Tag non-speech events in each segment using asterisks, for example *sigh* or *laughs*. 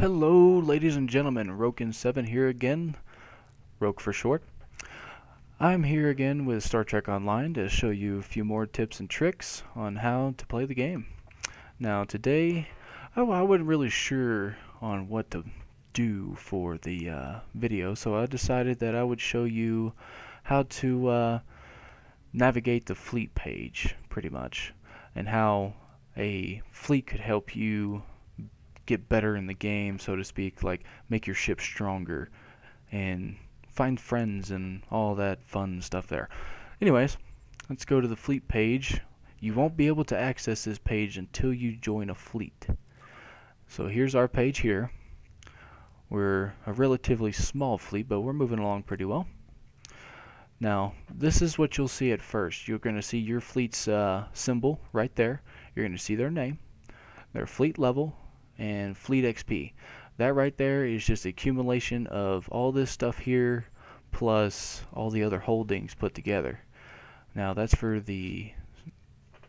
Hello, ladies and gentlemen. Rhoken7 here again. Roke for short. I'm here again with Star Trek Online to show you a few more tips and tricks on how to play the game. Now, today, oh, I wasn't really sure on what to do for the uh, video, so I decided that I would show you how to uh, navigate the fleet page, pretty much, and how a fleet could help you get better in the game, so to speak, like make your ship stronger and find friends and all that fun stuff there. Anyways, let's go to the fleet page. You won't be able to access this page until you join a fleet. So here's our page here. We're a relatively small fleet, but we're moving along pretty well. Now, this is what you'll see at first. You're going to see your fleet's uh, symbol right there. You're going to see their name, their fleet level, and Fleet XP. That right there is just accumulation of all this stuff here plus all the other holdings put together. Now that's for the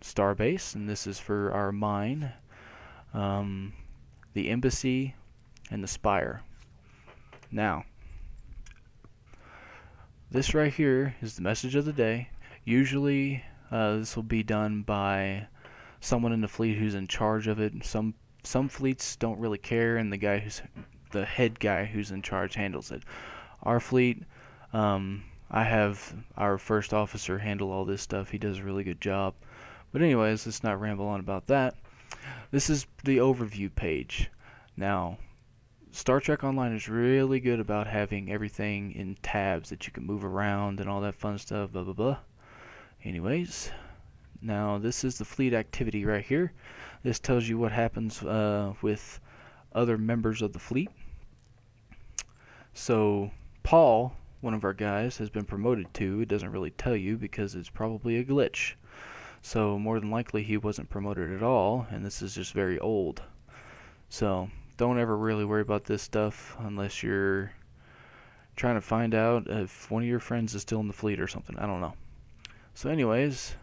Starbase and this is for our mine, um, the embassy, and the spire. Now, this right here is the message of the day. Usually uh, this will be done by someone in the fleet who's in charge of it. Some some fleets don't really care, and the guy who's the head guy who's in charge handles it. Our fleet, um, I have our first officer handle all this stuff. He does a really good job. But anyways, let's not ramble on about that. This is the overview page. Now, Star Trek Online is really good about having everything in tabs that you can move around and all that fun stuff, blah blah blah. Anyways, now this is the fleet activity right here. This tells you what happens uh, with other members of the fleet. So Paul, one of our guys, has been promoted to. It doesn't really tell you because it's probably a glitch. So more than likely he wasn't promoted at all, and this is just very old. So don't ever really worry about this stuff unless you're trying to find out if one of your friends is still in the fleet or something. I don't know. So anyways,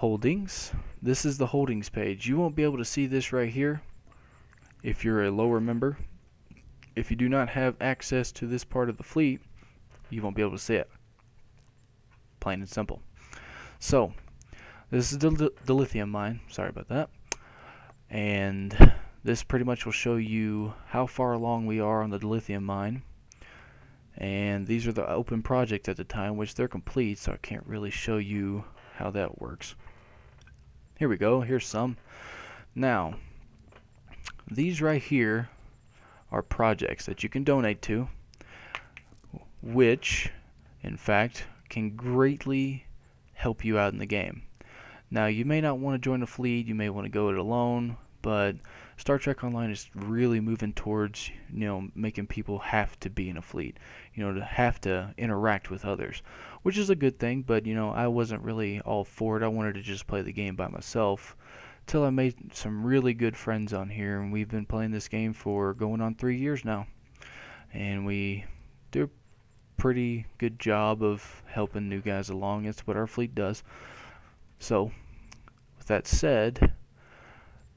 holdings. This is the holdings page. You won't be able to see this right here if you're a lower member. If you do not have access to this part of the fleet, you won't be able to see it. Plain and simple. So, this is the, the lithium mine. Sorry about that. And this pretty much will show you how far along we are on the dilithium mine. And these are the open projects at the time, which they're complete, so I can't really show you how that works. Here we go. Here's some. Now, these right here are projects that you can donate to, which, in fact, can greatly help you out in the game. Now, you may not want to join a fleet, you may want to go it alone, but Star Trek Online is really moving towards, you know, making people have to be in a fleet, you know, to have to interact with others, which is a good thing, but, you know, I wasn't really all for it. I wanted to just play the game by myself till I made some really good friends on here, and we've been playing this game for going on three years now. And we do a pretty good job of helping new guys along. It's what our fleet does. So, with that said,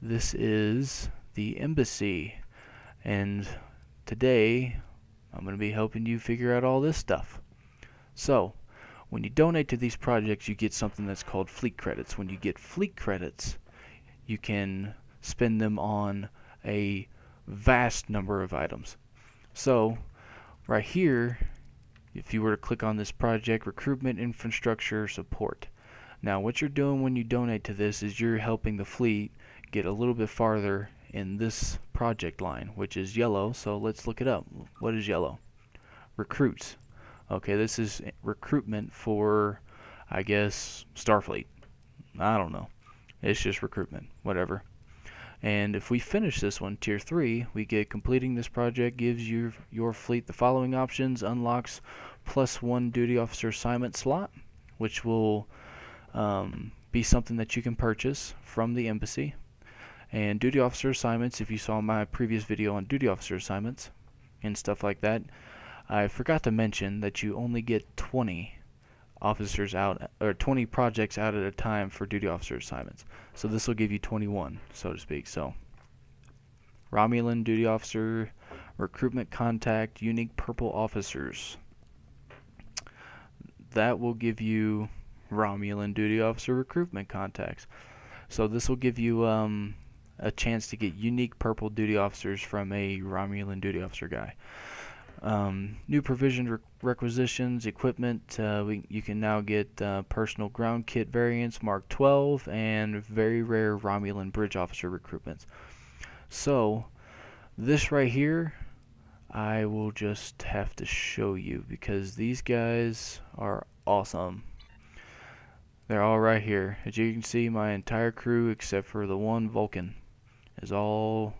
this is the embassy and today I'm going to be helping you figure out all this stuff. So, when you donate to these projects you get something that's called fleet credits. When you get fleet credits you can spend them on a vast number of items. So, right here if you were to click on this project recruitment infrastructure support now what you're doing when you donate to this is you're helping the fleet get a little bit farther in this project line, which is yellow. So let's look it up. What is yellow? Recruits. Okay, this is recruitment for, I guess, Starfleet. I don't know. It's just recruitment, whatever. And if we finish this one, Tier 3, we get completing this project gives you your fleet the following options, unlocks plus one duty officer assignment slot, which will um, be something that you can purchase from the embassy and duty officer assignments, if you saw my previous video on duty officer assignments and stuff like that, I forgot to mention that you only get 20 officers out, or 20 projects out at a time for duty officer assignments. So this will give you 21, so to speak. So Romulan duty officer recruitment contact unique purple officers. That will give you Romulan duty officer recruitment contacts. So this will give you um, a chance to get unique purple duty officers from a Romulan duty officer guy. Um, new provision re requisitions, equipment. Uh, we, you can now get uh, personal ground kit variants, Mark 12, and very rare Romulan bridge officer recruitments. So, this right here, I will just have to show you because these guys are awesome. They're all right here. As you can see, my entire crew, except for the one Vulcan, is all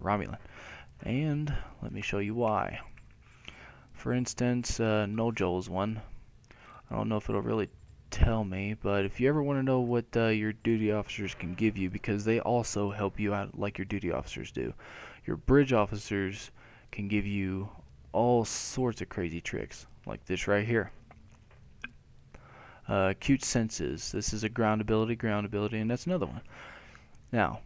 Romulan. And let me show you why. For instance, uh, one. I don't know if it'll really tell me, but if you ever want to know what uh, your duty officers can give you, because they also help you out like your duty officers do. Your bridge officers can give you all sorts of crazy tricks, like this right here. Uh, acute senses. This is a ground ability, ground ability, and that's another one. Now,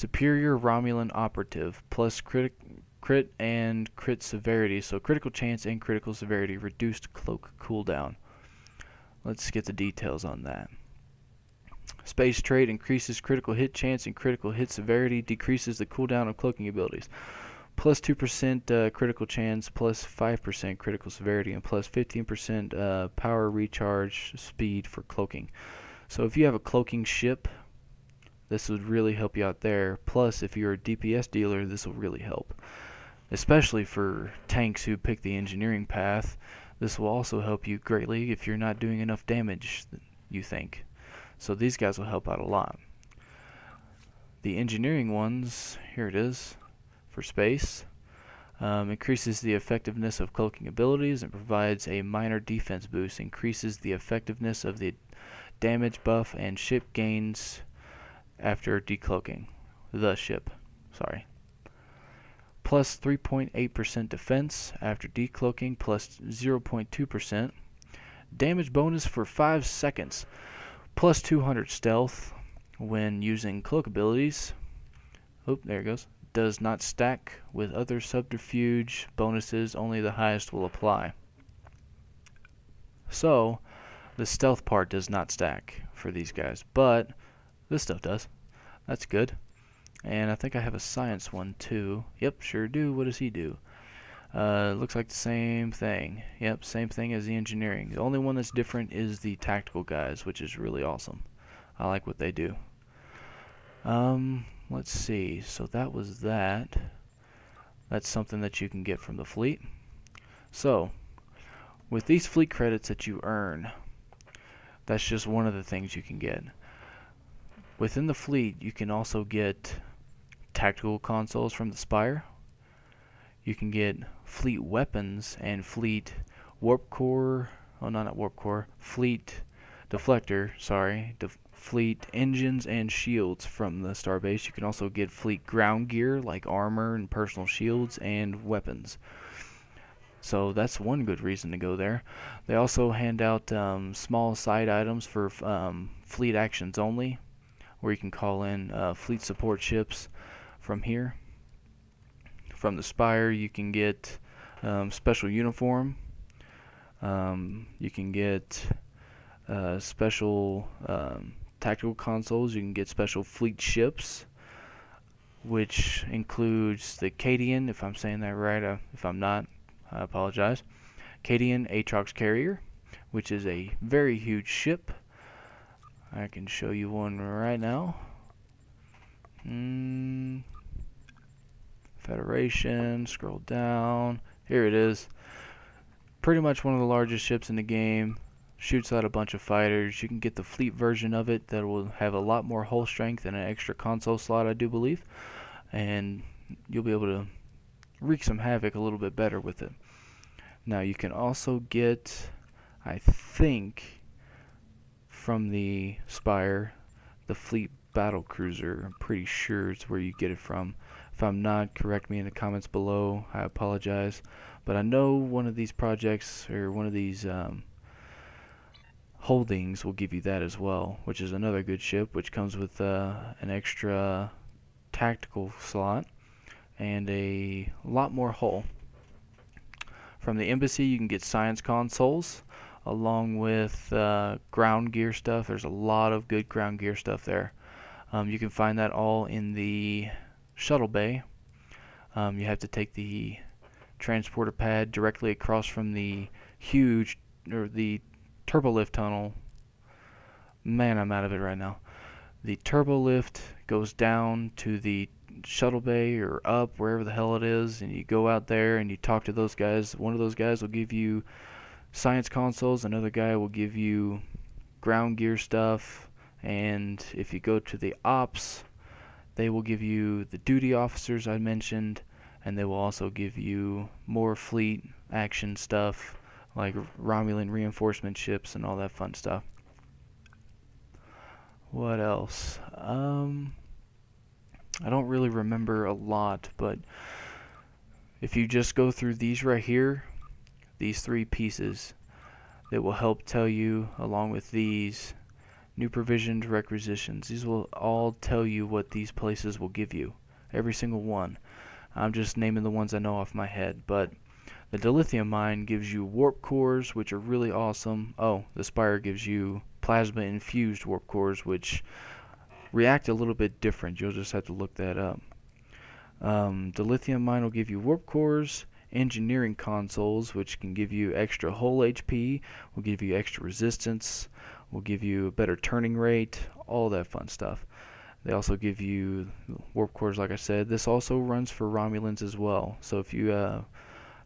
superior Romulan operative plus critic crit and crit severity. So critical chance and critical severity, reduced cloak cooldown. Let's get the details on that. Space trait increases critical hit chance and critical hit severity, decreases the cooldown of cloaking abilities. Plus 2% uh, critical chance, plus 5% critical severity, and plus 15% uh, power recharge speed for cloaking. So if you have a cloaking ship, this would really help you out there. Plus, if you're a DPS dealer, this will really help especially for tanks who pick the engineering path. This will also help you greatly if you're not doing enough damage, you think. So these guys will help out a lot. The engineering ones, here it is, for space, um, increases the effectiveness of cloaking abilities and provides a minor defense boost, increases the effectiveness of the damage buff and ship gains after decloaking. The ship, sorry plus 3.8% defense after decloaking plus 0.2%. Damage bonus for 5 seconds plus 200 stealth when using cloak abilities. Oop, there it goes. Does not stack with other subterfuge bonuses, only the highest will apply. So, the stealth part does not stack for these guys, but this stuff does. That's good. And I think I have a science one too. Yep, sure do. What does he do? Uh, looks like the same thing. Yep, same thing as the engineering. The only one that's different is the tactical guys, which is really awesome. I like what they do. Um, let's see. So that was that. That's something that you can get from the fleet. So, with these fleet credits that you earn, that's just one of the things you can get. Within the fleet, you can also get tactical consoles from the Spire. You can get fleet weapons and fleet warp core, oh no, not warp core, fleet deflector, sorry, fleet engines and shields from the starbase. You can also get fleet ground gear like armor and personal shields and weapons. So that's one good reason to go there. They also hand out um, small side items for um, fleet actions only, where you can call in uh, fleet support ships from here. From the Spire, you can get um, special uniform. Um, you can get uh, special um, tactical consoles. You can get special fleet ships, which includes the Cadian, if I'm saying that right. Uh, if I'm not, I apologize. Cadian Atrox Carrier, which is a very huge ship. I can show you one right now. Mm, Federation, scroll down. Here it is. Pretty much one of the largest ships in the game. Shoots out a bunch of fighters. You can get the fleet version of it that will have a lot more hull strength and an extra console slot, I do believe. And you'll be able to wreak some havoc a little bit better with it. Now you can also get, I think, from the Spire, the fleet battle cruiser. I'm pretty sure it's where you get it from. If I'm not, correct me in the comments below. I apologize. But I know one of these projects or one of these um, holdings will give you that as well, which is another good ship, which comes with uh, an extra tactical slot. and a lot more hull. From the embassy, you can get science consoles along with uh, ground gear stuff. There's a lot of good ground gear stuff there. Um, you can find that all in the shuttle bay. Um, you have to take the transporter pad directly across from the huge or the turbo lift tunnel. Man, I'm out of it right now. The turbo lift goes down to the shuttle bay or up wherever the hell it is and you go out there and you talk to those guys one of those guys will give you science consoles another guy will give you ground gear stuff and if you go to the ops they will give you the duty officers I mentioned and they will also give you more fleet action stuff like Romulan reinforcement ships and all that fun stuff. What else? Um I don't really remember a lot, but if you just go through these right here, these three pieces, that will help tell you, along with these, new provisioned requisitions. These will all tell you what these places will give you. Every single one. I'm just naming the ones I know off my head, but the dilithium mine gives you warp cores, which are really awesome. Oh, the Spire gives you plasma infused warp cores, which react a little bit different. You'll just have to look that up. Um, dilithium mine will give you warp cores, engineering consoles, which can give you extra hull HP, will give you extra resistance, will give you a better turning rate, all that fun stuff. They also give you warp cores, like I said. This also runs for Romulans as well. So if you uh,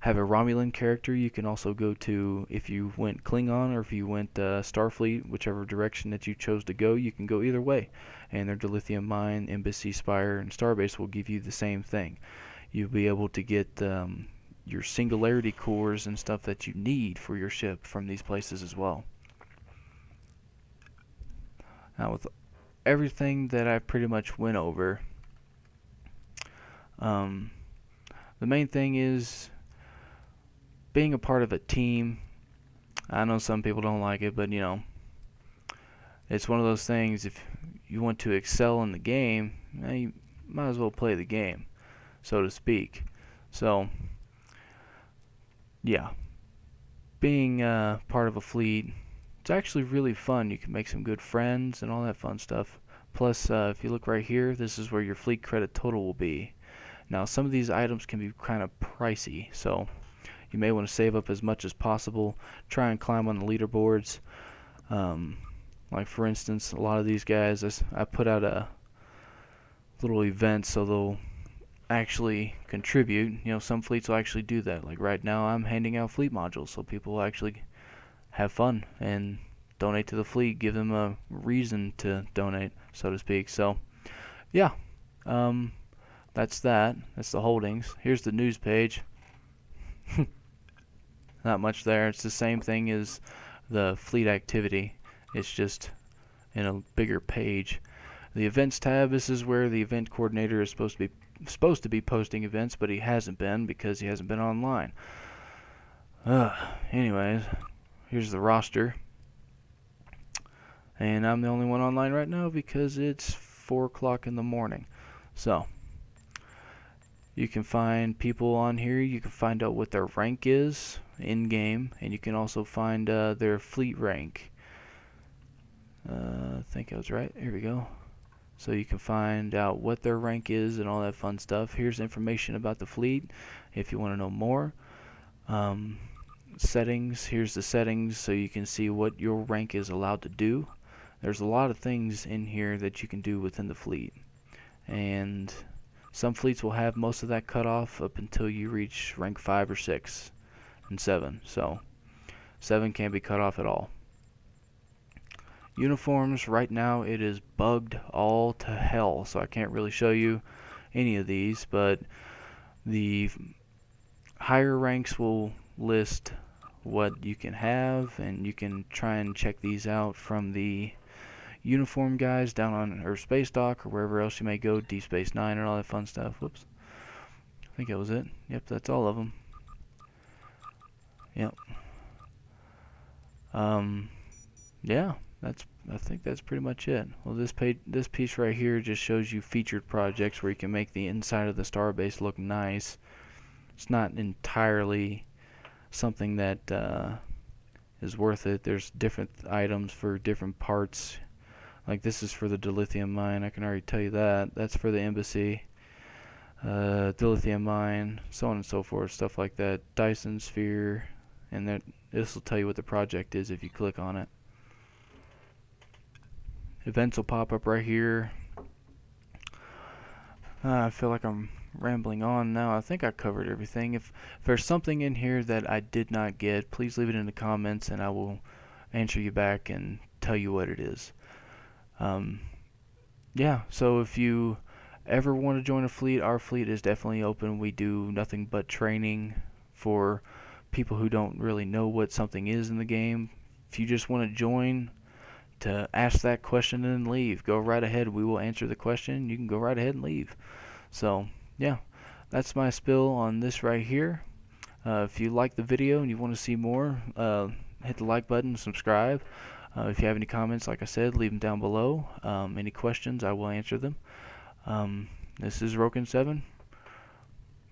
have a Romulan character, you can also go to, if you went Klingon or if you went uh, Starfleet, whichever direction that you chose to go, you can go either way. And their Dilithium Mine, Embassy, Spire, and Starbase will give you the same thing. You'll be able to get um, your singularity cores and stuff that you need for your ship from these places as well. Now with everything that I pretty much went over, um, the main thing is being a part of a team, I know some people don't like it, but you know, it's one of those things. If you want to excel in the game, you might as well play the game, so to speak. So, yeah, being uh, part of a fleet, it's actually really fun. You can make some good friends and all that fun stuff. Plus, uh, if you look right here, this is where your fleet credit total will be. Now, some of these items can be kind of pricey, so you may want to save up as much as possible. Try and climb on the leaderboards. Um, like for instance, a lot of these guys, I put out a little event so they'll actually contribute. You know, some fleets will actually do that. Like right now, I'm handing out fleet modules so people will actually have fun and donate to the fleet. Give them a reason to donate, so to speak. So, yeah, um, that's that. That's the holdings. Here's the news page. *laughs* not much there. It's the same thing as the fleet activity. It's just in a bigger page. The events tab, this is where the event coordinator is supposed to be supposed to be posting events, but he hasn't been because he hasn't been online. Uh, anyways, here's the roster. And I'm the only one online right now because it's 4 o'clock in the morning. So, you can find people on here. You can find out what their rank is in game, and you can also find uh, their fleet rank. Uh, I think I was right. Here we go. So you can find out what their rank is and all that fun stuff. Here's information about the fleet if you want to know more. Um, settings. Here's the settings so you can see what your rank is allowed to do. There's a lot of things in here that you can do within the fleet. And some fleets will have most of that cut off up until you reach rank 5 or 6 and 7. So 7 can't be cut off at all. Uniforms, right now it is bugged all to hell, so I can't really show you any of these, but the higher ranks will list what you can have, and you can try and check these out from the uniform guys down on or space dock or wherever else you may go, Deep Space Nine and all that fun stuff. Whoops. I think that was it. Yep, that's all of them. Yep. Um, yeah, that's I think that's pretty much it. Well, this page, this piece right here just shows you featured projects where you can make the inside of the starbase look nice. It's not entirely something that uh, is worth it. There's different items for different parts. Like this is for the dilithium mine. I can already tell you that. That's for the embassy. Uh, dilithium mine, so on and so forth, stuff like that. Dyson sphere, and that this will tell you what the project is if you click on it events will pop up right here. Uh, I feel like I'm rambling on now. I think I covered everything. If, if there's something in here that I did not get, please leave it in the comments and I will answer you back and tell you what it is. Um, yeah, so if you ever want to join a fleet, our fleet is definitely open. We do nothing but training for people who don't really know what something is in the game. If you just want to join, to ask that question and leave. Go right ahead. We will answer the question. You can go right ahead and leave. So, yeah, that's my spill on this right here. Uh, if you like the video and you want to see more, uh, hit the like button, subscribe. Uh, if you have any comments, like I said, leave them down below. Um, any questions, I will answer them. Um, this is Rhoken7.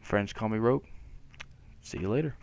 Friends call me Roke. See you later.